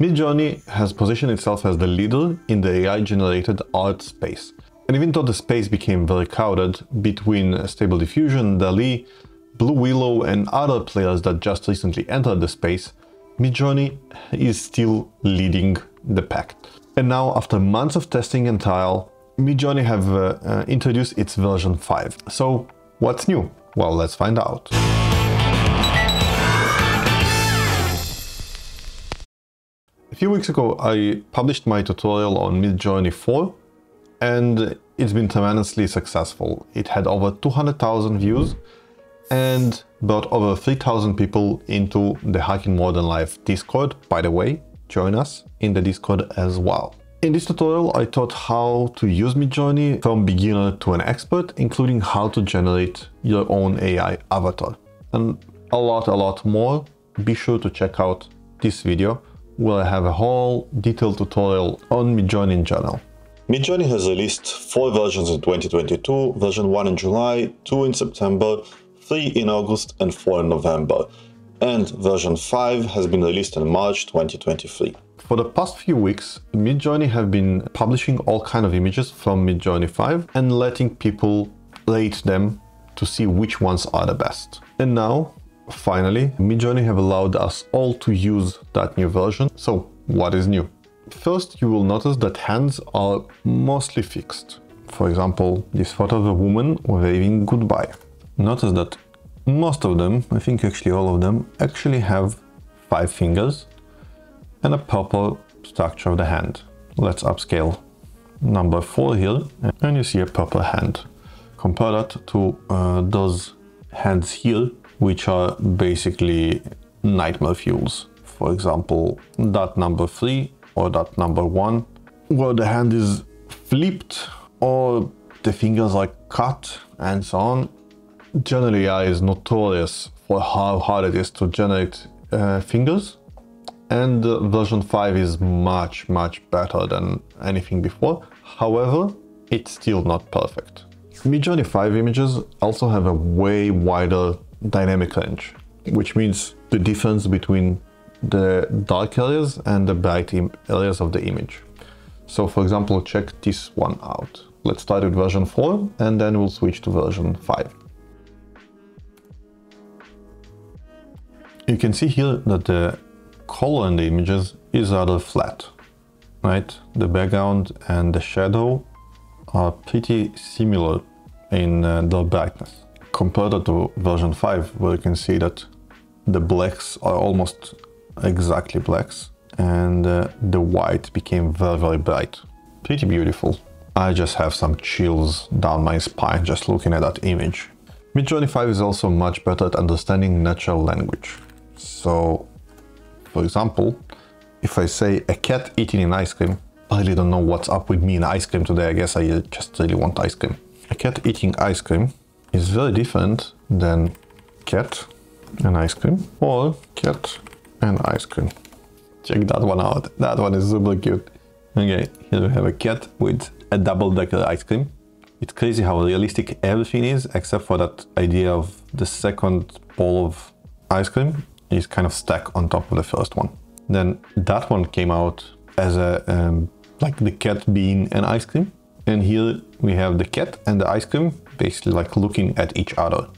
Midjourney has positioned itself as the leader in the AI-generated art space. And even though the space became very crowded between Stable Diffusion, DALL-E, Blue Willow and other players that just recently entered the space, Midjourney is still leading the pack. And now, after months of testing and trial, Midjourney have uh, uh, introduced its version 5. So, what's new? Well, let's find out. Few weeks ago, I published my tutorial on Midjourney 4 and it's been tremendously successful. It had over 200,000 views and brought over 3,000 people into the Hacking Modern Life Discord. By the way, join us in the Discord as well. In this tutorial, I taught how to use Midjourney from beginner to an expert, including how to generate your own AI avatar. And a lot, a lot more. Be sure to check out this video where I have a whole detailed tutorial on Midjourney channel. Midjourney has released four versions in 2022, version 1 in July, 2 in September, 3 in August and 4 in November. And version 5 has been released in March 2023. For the past few weeks, Midjourney have been publishing all kind of images from Midjourney 5 and letting people rate them to see which ones are the best. And now, finally, Midjourney have allowed us all to use that new version. So what is new? First, you will notice that hands are mostly fixed. For example, this photo of a woman waving goodbye. Notice that most of them, I think actually all of them, actually have five fingers and a purple structure of the hand. Let's upscale number four here and you see a purple hand. Compare that to uh, those hands here, which are basically nightmare fuels. For example, that number three or that number one, where the hand is flipped or the fingers are cut and so on. Generally, AI is notorious for how hard it is to generate uh, fingers and uh, version 5 is much much better than anything before. However, it's still not perfect. Midjourney 5 images also have a way wider dynamic range, which means the difference between the dark areas and the bright areas of the image. So for example, check this one out. Let's start with version 4 and then we'll switch to version 5. You can see here that the color in the images is rather flat, right? The background and the shadow are pretty similar in uh, their brightness. Compared to version 5, where you can see that the blacks are almost exactly blacks and uh, the white became very very bright. Pretty beautiful. I just have some chills down my spine just looking at that image. Midjourney 5 is also much better at understanding natural language. So, for example, if I say a cat eating an ice cream, I really don't know what's up with me and ice cream today. I guess I just really want ice cream. A cat eating ice cream is very different than cat and ice cream or cat and ice cream. Check that one out. That one is super cute. Okay, here we have a cat with a double-decker ice cream. It's crazy how realistic everything is, except for that idea of the second bowl of ice cream is kind of stacked on top of the first one. Then that one came out as a, um, like the cat being an ice cream. And here we have the cat and the ice cream basically like looking at each other.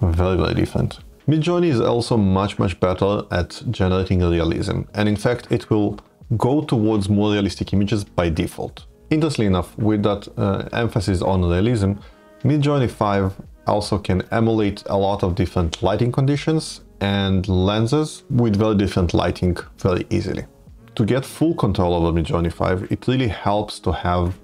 Very, very different. Midjourney is also much much better at generating realism and in fact it will go towards more realistic images by default. Interestingly enough, with that uh, emphasis on realism, Midjourney 5 also can emulate a lot of different lighting conditions and lenses with very different lighting very easily. To get full control over Midjourney 5, it really helps to have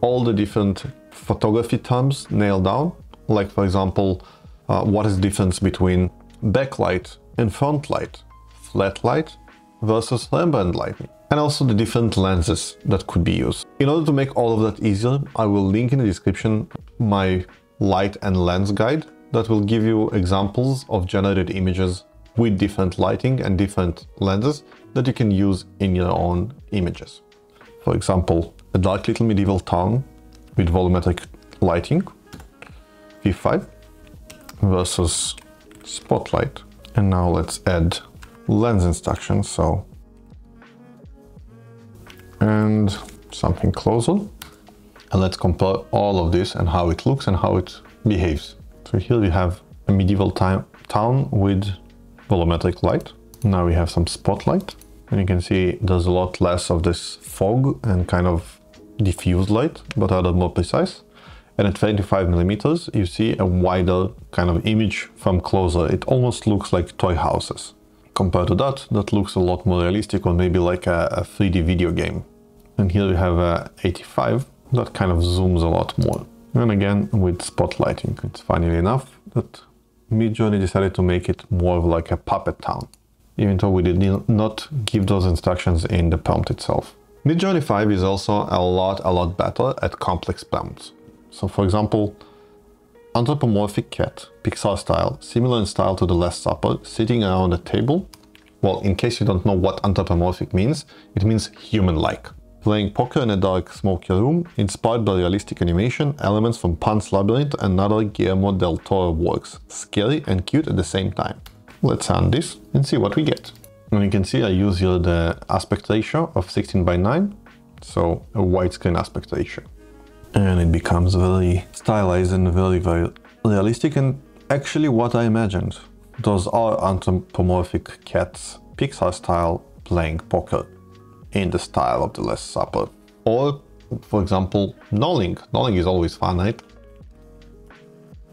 all the different photography terms nailed down. Like for example, uh, what is the difference between backlight and front light, flat light versus Rembrandt lighting, and also the different lenses that could be used. In order to make all of that easier, I will link in the description my light and lens guide that will give you examples of generated images with different lighting and different lenses that you can use in your own images. For example, a dark little medieval town with volumetric lighting, V5, versus spotlight. And now let's add lens instructions. So and something closer. And let's compare all of this and how it looks and how it behaves. So here we have a medieval time, town with volumetric light. Now we have some spotlight and you can see there's a lot less of this fog and kind of diffused light, but rather more precise. And at 25 millimeters, you see a wider kind of image from closer. It almost looks like toy houses. Compared to that, that looks a lot more realistic or maybe like a, a 3D video game. And here we have a 85 that kind of zooms a lot more. And again, with spotlighting, it's funny enough that Midjourney decided to make it more of like a puppet town even though we did not give those instructions in the prompt itself. Midjourney 5 is also a lot, a lot better at complex prompts. So for example, anthropomorphic cat, Pixar style, similar in style to the Last Supper, sitting around a table. Well, in case you don't know what anthropomorphic means, it means human-like. Playing poker in a dark, smoky room, inspired by realistic animation, elements from Pan's Labyrinth and other Guillermo del Toro works, scary and cute at the same time. Let's run this and see what we get. And you can see I use here the aspect ratio of 16 by 9, so a widescreen aspect ratio. And it becomes very stylized and very, very realistic and actually what I imagined. Those are anthropomorphic cats, Pixar style, playing poker in the style of The Last Supper. Or, for example, knolling. Knolling is always fun, right?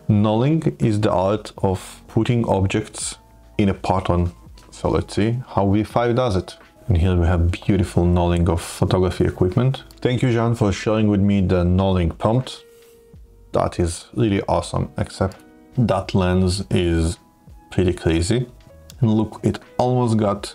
Knolling is the art of putting objects in a pattern. So let's see how V5 does it. And here we have beautiful knolling of photography equipment. Thank you, Jean, for sharing with me the knolling prompt. That is really awesome, except that lens is pretty crazy. And look, it almost got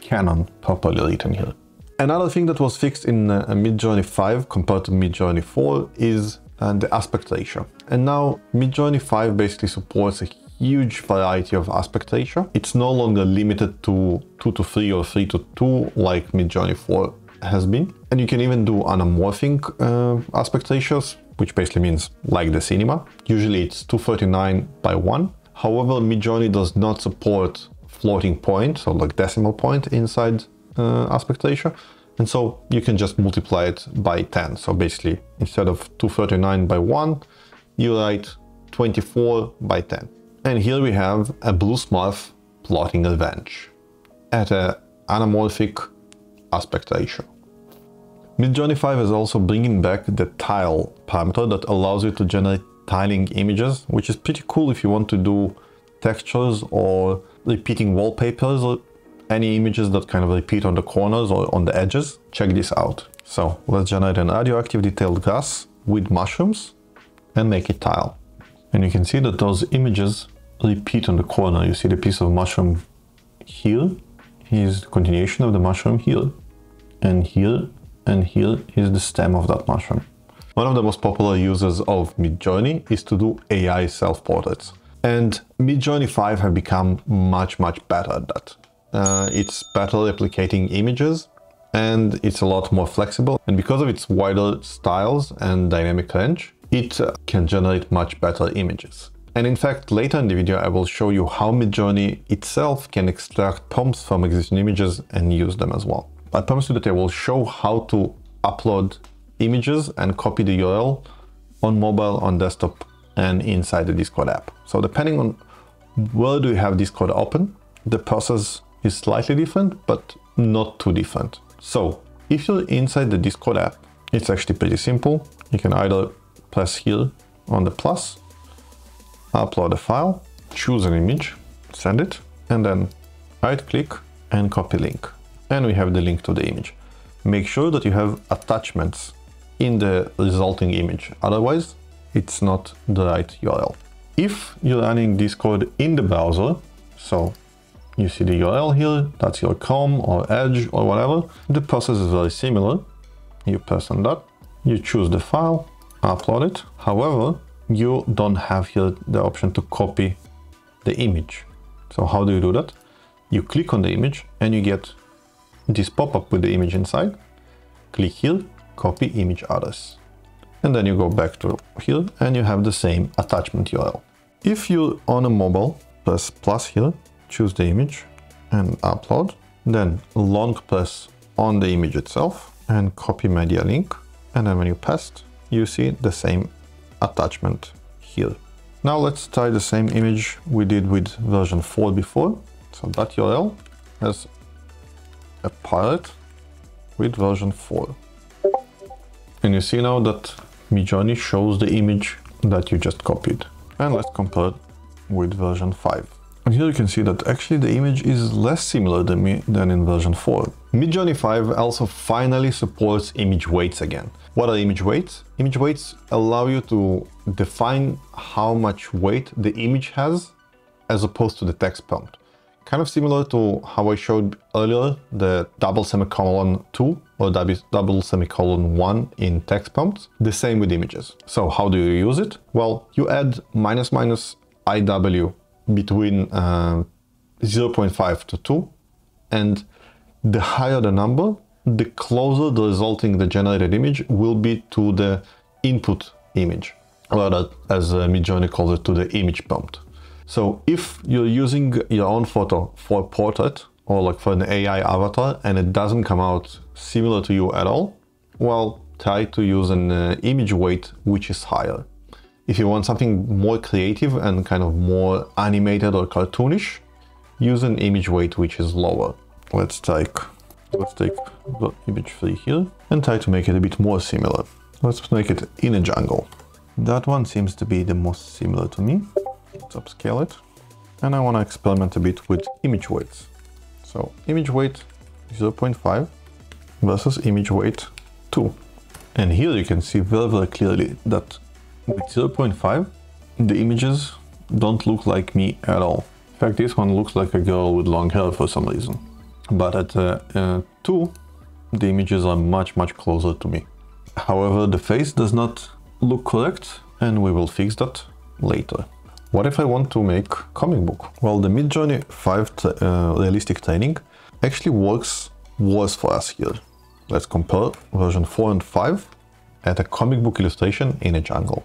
Canon properly written here. Another thing that was fixed in uh, Midjourney 5 compared to Midjourney 4 is uh, the aspect ratio. And now Midjourney 5 basically supports a huge variety of aspect ratio. It's no longer limited to 2 to 3 or 3 to 2 like Midjourney 4 has been. And you can even do anamorphic uh, aspect ratios, which basically means like the cinema. Usually it's 239 by 1. However, Midjourney does not support floating point, so like decimal point inside uh, aspect ratio. And so you can just multiply it by 10. So basically, instead of 239 by 1, you write 24 by 10. And here we have a blue smurf plotting revenge at an anamorphic aspect ratio. Midjourney 5 is also bringing back the tile parameter that allows you to generate tiling images, which is pretty cool if you want to do textures or repeating wallpapers or any images that kind of repeat on the corners or on the edges. Check this out. So let's generate an radioactive detailed grass with mushrooms and make it tile. And you can see that those images repeat on the corner. You see the piece of mushroom here is the continuation of the mushroom here. And here and here is the stem of that mushroom. One of the most popular uses of Midjourney is to do AI self-portraits. And Midjourney 5 have become much, much better at that. Uh, it's better replicating images and it's a lot more flexible. And because of its wider styles and dynamic range, it can generate much better images. And in fact, later in the video, I will show you how Midjourney itself can extract prompts from existing images and use them as well. I promise you that I will show how to upload images and copy the URL on mobile, on desktop, and inside the Discord app. So depending on where do you have Discord open, the process is slightly different, but not too different. So if you're inside the Discord app, it's actually pretty simple. You can either press here on the plus upload a file, choose an image, send it, and then right click and copy link. And we have the link to the image. Make sure that you have attachments in the resulting image, otherwise it's not the right URL. If you're running Discord in the browser, so you see the URL here, that's your Chrome or Edge or whatever, the process is very similar. You press on that, you choose the file, upload it. However, you don't have here the option to copy the image. So how do you do that? You click on the image and you get this pop-up with the image inside. Click here, copy image address. And then you go back to here and you have the same attachment URL. If you're on a mobile, press plus here, choose the image and upload. Then long press on the image itself and copy media link. And then when you paste, you see the same attachment here. Now let's try the same image we did with version 4 before. So that URL has a pirate with version 4. And you see now that Midjourney shows the image that you just copied. And let's compare it with version 5. And here you can see that actually the image is less similar than, me, than in version 4. Midjourney 5 also finally supports image weights again. What are image weights? Image weights allow you to define how much weight the image has as opposed to the text prompt. Kind of similar to how I showed earlier the double semicolon 2 or double semicolon 1 in text prompts. The same with images. So how do you use it? Well, you add minus minus IW between uh, 0.5 to 2 and the higher the number the closer the resulting the generated image will be to the input image or as uh, Midjourney calls it to the image prompt. So if you're using your own photo for a portrait or like for an AI avatar and it doesn't come out similar to you at all, well, try to use an uh, image weight which is higher. If you want something more creative and kind of more animated or cartoonish, use an image weight which is lower. Let's take let's take the image 3 here and try to make it a bit more similar. Let's make it in a jungle. That one seems to be the most similar to me. Let's upscale it. And I want to experiment a bit with image weights. So image weight 0.5 versus image weight 2. And here you can see very, very clearly that with 0.5, the images don't look like me at all. In fact, this one looks like a girl with long hair for some reason. But at uh, uh, 2, the images are much, much closer to me. However, the face does not look correct, and we will fix that later. What if I want to make comic book? Well, the Midjourney 5 uh, realistic training actually works worse for us here. Let's compare version 4 and 5 at a comic book illustration in a jungle.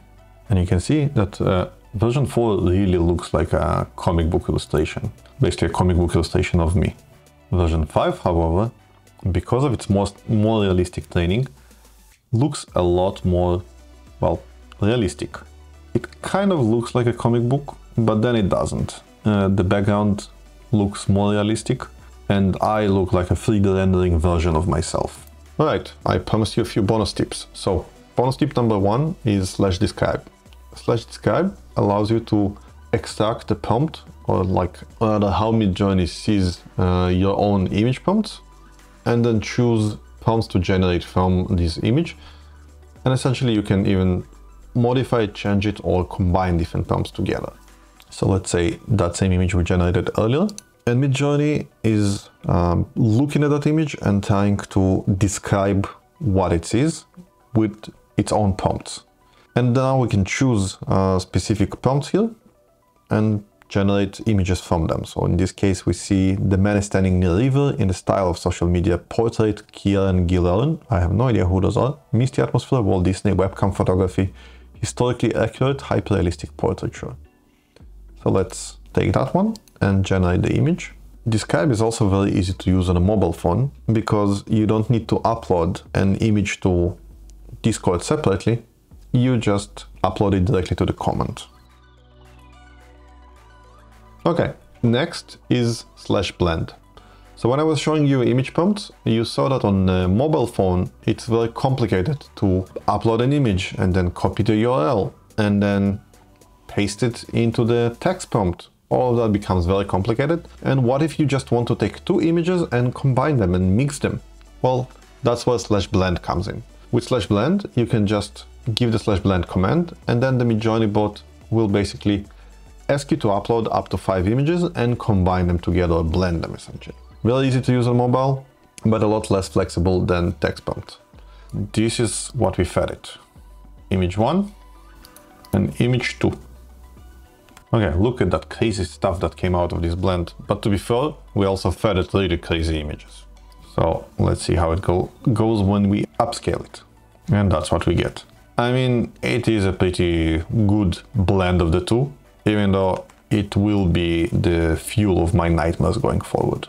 And you can see that uh, version 4 really looks like a comic book illustration, basically a comic book illustration of me. Version 5, however, because of its most more realistic training, looks a lot more, well, realistic. It kind of looks like a comic book, but then it doesn't. Uh, the background looks more realistic, and I look like a 3D rendering version of myself. Alright, I promised you a few bonus tips. So, bonus tip number one is slash describe slash describe allows you to extract the prompt or like rather how Midjourney sees uh, your own image prompts and then choose prompts to generate from this image. And essentially you can even modify, change it or combine different prompts together. So let's say that same image we generated earlier and Midjourney is um, looking at that image and trying to describe what it is with its own prompts. And now we can choose uh, specific prompts here and generate images from them. So in this case, we see the man standing near the river in the style of social media portrait, Kieran Gillen. I have no idea who those are. Misty atmosphere, Walt Disney, webcam photography, historically accurate, hyper-realistic portraiture. So let's take that one and generate the image. Describe is also very easy to use on a mobile phone because you don't need to upload an image to Discord separately you just upload it directly to the comment. Okay, next is slash blend. So when I was showing you image prompts, you saw that on a mobile phone, it's very complicated to upload an image and then copy the URL and then paste it into the text prompt. All of that becomes very complicated. And what if you just want to take two images and combine them and mix them? Well, that's where slash blend comes in. With slash blend, you can just give the slash blend command, and then the Midjourney bot will basically ask you to upload up to five images and combine them together or blend them essentially. Very easy to use on mobile, but a lot less flexible than text prompt. This is what we fed it. Image one and image two. Okay, look at that crazy stuff that came out of this blend. But to be fair, we also fed it really crazy images. So let's see how it go goes when we upscale it. And that's what we get. I mean, it is a pretty good blend of the two, even though it will be the fuel of my nightmares going forward.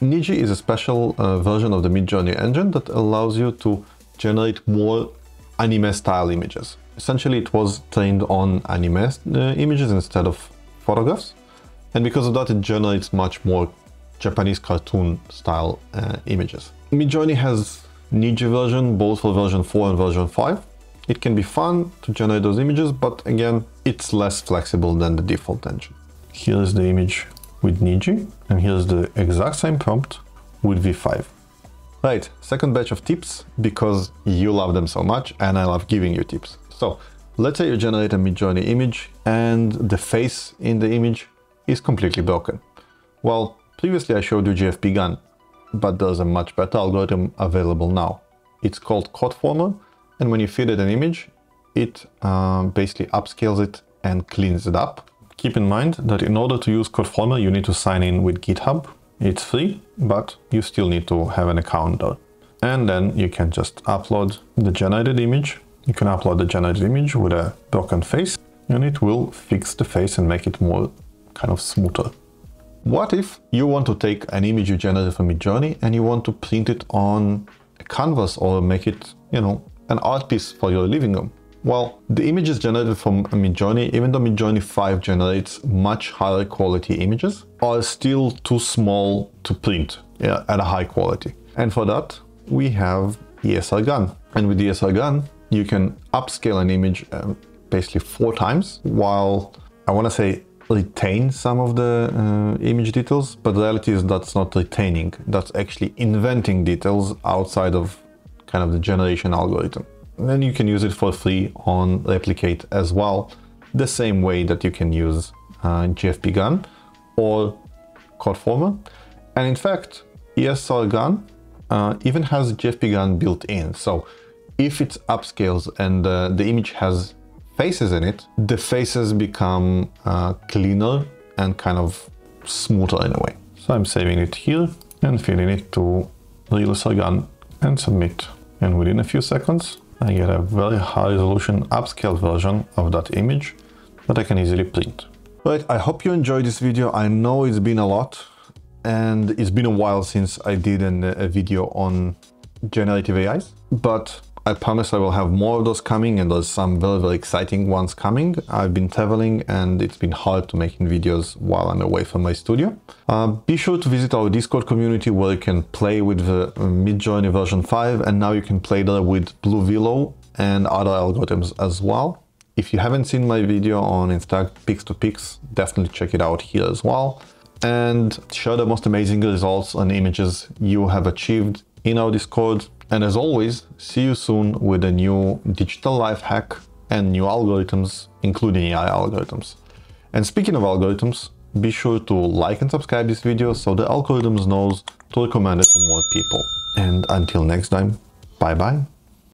Niji is a special uh, version of the Midjourney engine that allows you to generate more anime style images. Essentially, it was trained on anime uh, images instead of photographs. And because of that, it generates much more Japanese cartoon style uh, images. Midjourney has Niji version, both for version 4 and version 5. It can be fun to generate those images, but again, it's less flexible than the default engine. Here is the image with Niji, and here's the exact same prompt with V5. Right, second batch of tips, because you love them so much and I love giving you tips. So, let's say you generate a Midjourney image and the face in the image is completely broken. Well, previously I showed you GFPGAN, but there's a much better algorithm available now. It's called CodeFormer, and when you feed it an image, it um, basically upscales it and cleans it up. Keep in mind that in order to use CodeFormer, you need to sign in with GitHub. It's free, but you still need to have an account. And then you can just upload the generated image. You can upload the generated image with a broken face, and it will fix the face and make it more kind of smoother. What if you want to take an image you generated from Midjourney and you want to print it on a canvas or make it, you know, an art piece for your living room? Well, the images generated from Midjourney, even though Midjourney 5 generates much higher quality images, are still too small to print at a high quality. And for that, we have ESRGAN. And with ESRGAN, you can upscale an image um, basically four times, while I want to say retain some of the uh, image details, but the reality is that's not retaining, that's actually inventing details outside of kind of the generation algorithm. And then you can use it for free on Replicate as well, the same way that you can use uh, GFPGAN or CodeFormer. And in fact, ESRGAN uh, even has GFPGAN built in. So if it upscales and uh, the image has faces in it, the faces become uh, cleaner and kind of smoother in a way. So I'm saving it here and feeding it to Real-ESRGAN and submit. And within a few seconds, I get a very high resolution upscaled version of that image that I can easily print. Right, I hope you enjoyed this video. I know it's been a lot and it's been a while since I did an, a video on generative AIs, but I promise I will have more of those coming and there's some very, very exciting ones coming. I've been traveling and it's been hard to making videos while I'm away from my studio. Uh, be sure to visit our Discord community where you can play with the uh, Midjourney version 5 and now you can play there with Blue Willow and other algorithms as well. If you haven't seen my video on Instagram Pix to Pix, definitely check it out here as well. And share the most amazing results and images you have achieved in our Discord and as always, see you soon with a new digital life hack and new algorithms, including AI algorithms. And speaking of algorithms, be sure to like and subscribe this video so the algorithms knows to recommend it to more people. And until next time, bye bye.